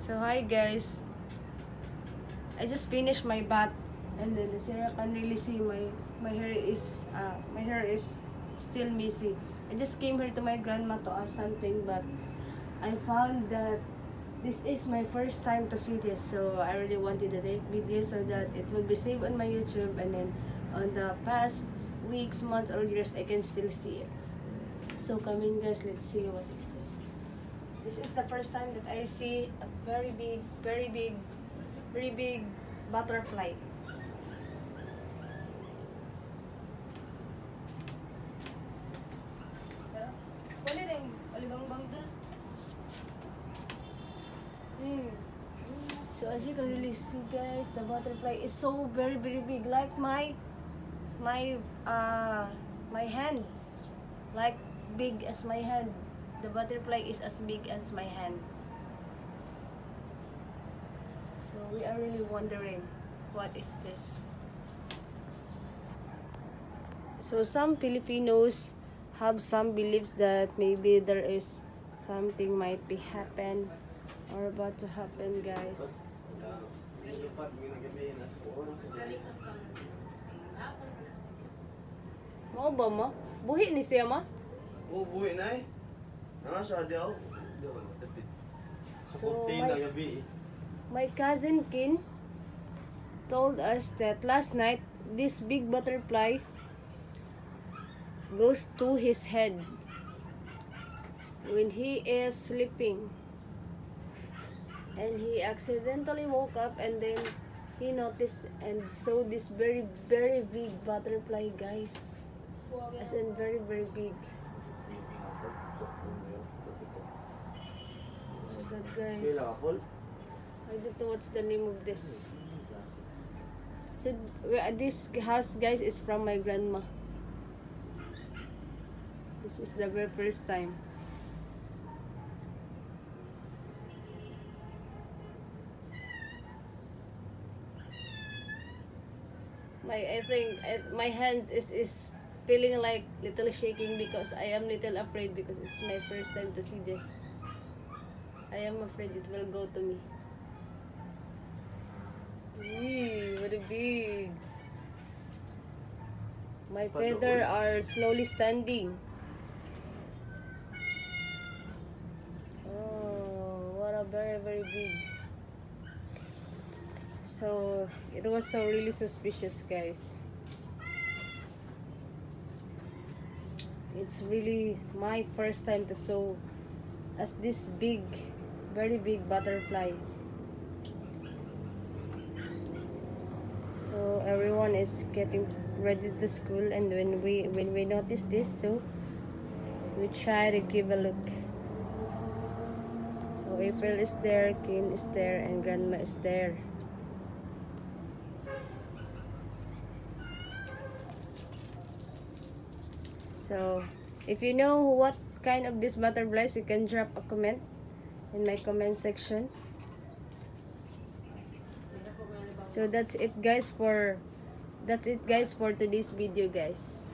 So hi guys. I just finished my bath and then as you can really see my my hair is uh, my hair is still messy. I just came here to my grandma to ask something but I found that this is my first time to see this so I really wanted to take video so that it will be saved on my YouTube and then on the past weeks, months or years I can still see it. So coming guys, let's see what is this. This is the first time that I see a very big, very big, very big butterfly. Hmm. So as you can really see guys, the butterfly is so very very big like my my uh my hand. Like big as my hand. The butterfly is as big as my hand. So we are really wondering what is this? So some Filipinos have some beliefs that maybe there is something might be happen or about to happen guys. Mao ba mo? Buhi ni siya ma? Oo, buhi na eh. Nasa diyaw. Diyaw, matapit. So, Kapag my- na gabi eh. My cousin Kin told us that last night this big butterfly goes to his head when he is sleeping. And he accidentally woke up and then he noticed and saw this very very big butterfly guys. As in very very big. Oh God guys. I don't know what's the name of this. So this house guys is from my grandma. This is the very first time. My I think uh, my hands is is feeling like little shaking because I am little afraid because it's my first time to see this. I am afraid it will go to me. What a big. My feathers are slowly standing. Oh, what a very, very big. So, it was so really suspicious, guys. It's really my first time to saw as this big, very big butterfly. so everyone is getting ready to school and when we when we notice this so we try to give a look. So april is there kin is there and grandma is there. So if you know what kind of these butterflies you can drop a comment in my comment section. So that's it guys for that's it guys for today's video guys